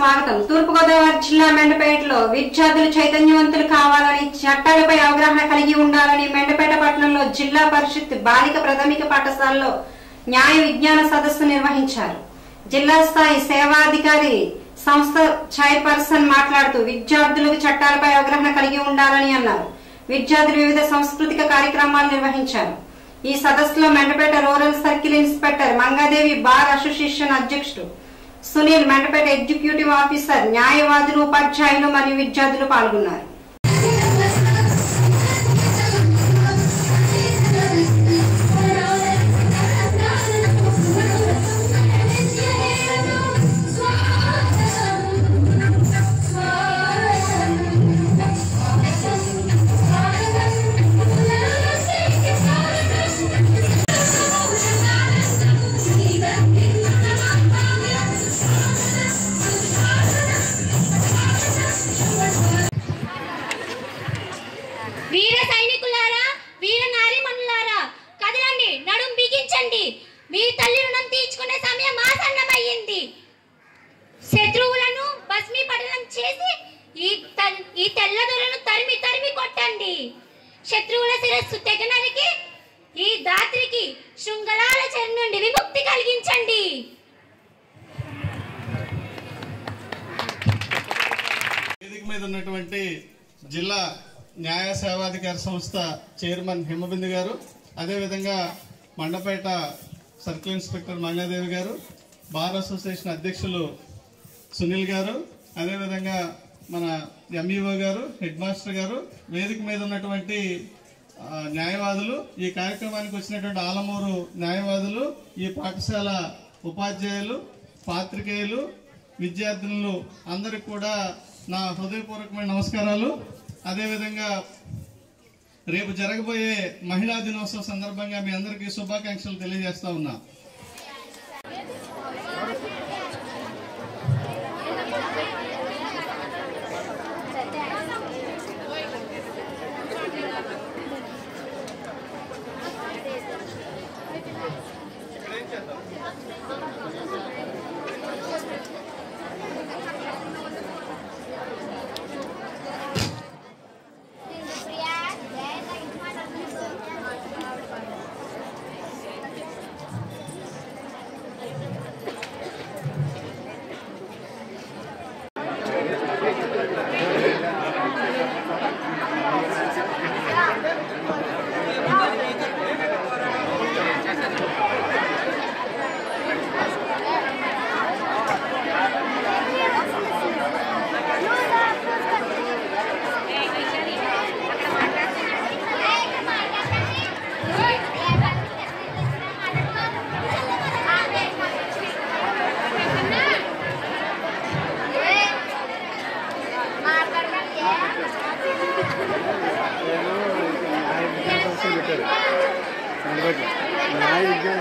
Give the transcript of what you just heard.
స్వాగతం. తూర్పుగోదావరి జిల్లా మెండపేటలో విద్యార్థులు చైతన్యవంతులు కావాలని చట్టాలపై అవగాహన కలిగి ఉండాలని మెండపేట పట్టణంలో జిల్లా పరిషత్ బాలిక ప్రాథమిక పాఠశాలలో న్యాయ విజ్ఞాన సదస్సు నిర్వహించారు. జిల్లా స్థాయి సేవాధికారి సంస్థ చైర్పర్సన్ మాట్లాడుతూ విద్యార్థులకు చట్టాలపై అవగాహన కలిగి ఉండాలని అన్నారు. విద్యార్థులు వివిధ సాంస్కృతిక కార్యక్రమాలు నిర్వహించారు. ఈ సదస్సులో Mandapeta rural circle inspector Mangadevi bar association అధ్యక్షుడు సునీల్ మెండపేట ఎగ్జిక్యూటివ్ ఆఫీసర్ న్యాయవాదులు ఉపాధ్యాయులు మరియు విద్యార్థులు పాల్గొన్నారు. రుణం తీర్చుకునే సమయం ఆసన్నమయ్యింది. శత్రువులను భస్మీపటనం చేసి ఈ ఈ తెల్లదొరను తరిమి తరిమి కొట్టండి. శత్రువుల శిరస్సు తెగనరికి ఈ దాత్రికి శృంగలాల చెరి నుండి విముక్తి కలిగించండి. వేదిక మీద ఉన్నటువంటి జిల్లా న్యాయ సేవాధికార సంస్థ చైర్మన్ హిమబిందు గారు అదేవిధంగా మండపేట సర్కిల్ ఇన్స్పెక్టర్ మంగాదేవి గారు బార్ అసోసియేషన్ అధ్యక్షులు సునీల్ గారు అదేవిధంగా మన ఎంఈఓ గారు హెడ్ మాస్టర్ గారు వేదిక మీద ఉన్నటువంటి న్యాయవాదులు ఈ కార్యక్రమానికి వచ్చినటువంటి ఆలమూరు న్యాయవాదులు ఈ పాఠశాల ఉపాధ్యాయులు పాత్రికేయులు విద్యార్థులు అందరికి కూడా నా హృదయపూర్వకమైన నమస్కారాలు. అదేవిధంగా రేపు జరగబోయే మహిళా దినోత్సవం సందర్భంగా మీ అందరికీ శుభాకాంక్షలు తెలియజేస్తా ఉన్నా. న్యాయ విజ్ఞాన